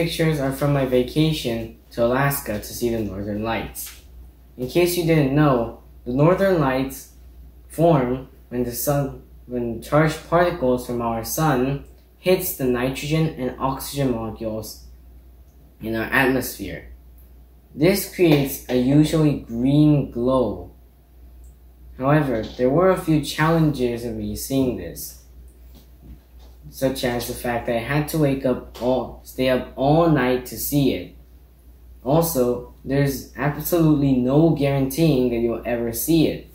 Pictures are from my vacation to Alaska to see the northern lights. In case you didn't know, the northern lights form when the sun when charged particles from our sun hits the nitrogen and oxygen molecules in our atmosphere. This creates a usually green glow. However, there were a few challenges in me seeing this, such as the fact that I had to wake up all stay up all night to see it. Also, there's absolutely no guaranteeing that you'll ever see it.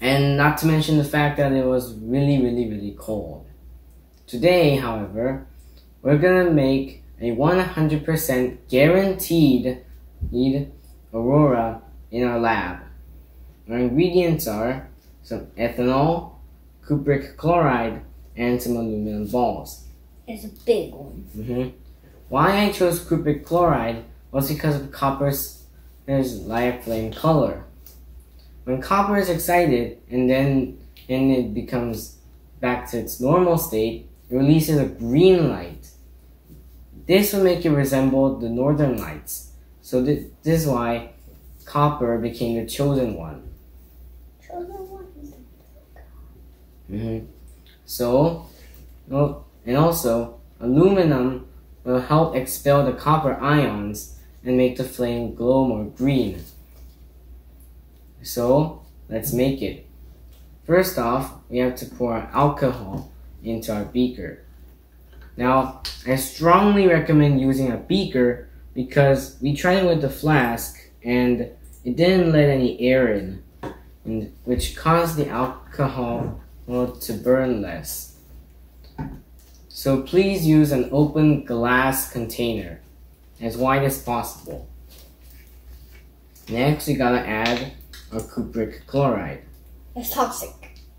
And not to mention the fact that it was really, really, really cold. Today, however, we're gonna make a 100% guaranteed need aurora in our lab. Our ingredients are some ethanol, cupric chloride, and some aluminum balls. It's a big one. hmm Why I chose cupric chloride was because of copper's light flame color. When copper is excited and then and it becomes back to its normal state, it releases a green light. This will make it resemble the northern lights. So th- this is why copper became the chosen one. Chosen one. hmm So, and also aluminum will help expel the copper ions and make the flame glow more green. So, let's make it. First off, we have to pour alcohol into our beaker. Now, I strongly recommend using a beaker because we tried it with the flask and it didn't let any air in, and, which caused the alcohol well, to burn less. So please use an open glass container, as wide as possible. Next, we gotta add a cupric chloride. It's toxic.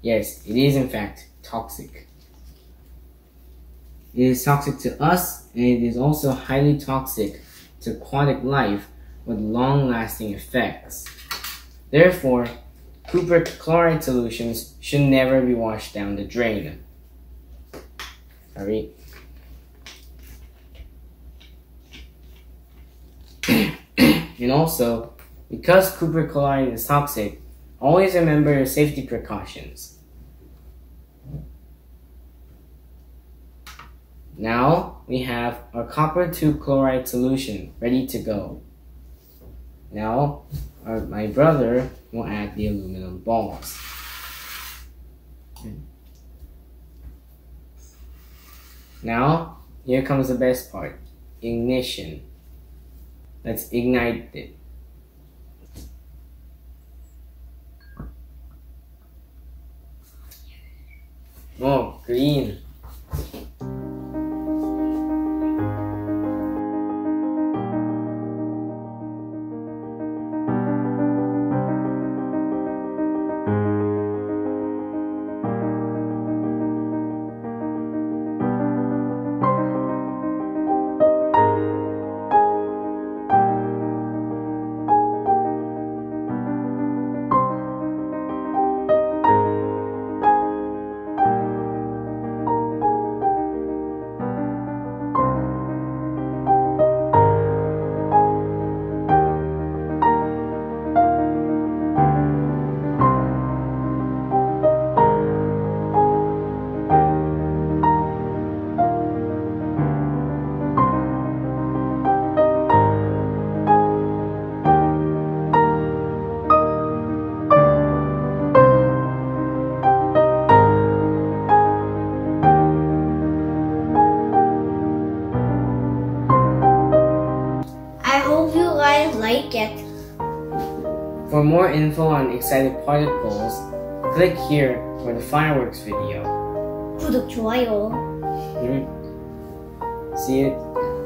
Yes, it is in fact toxic. It is toxic to us, and it is also highly toxic to aquatic life with long lasting effects. Therefore, cupric chloride solutions should never be washed down the drain. Sorry. and also, because cupric chloride is toxic, always remember your safety precautions. Now we have our copper 2 chloride solution ready to go. Now our, my brother will add the aluminum balls. Now here comes the best part, ignition. Let's ignite it. Oh, green. For more info on excited particles, click here for the fireworks video. 구독, 좋아요. Mhm. See you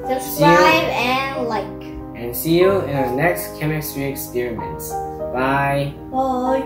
Subscribe and like. and see you in our next chemistry experiments. Bye. Bye.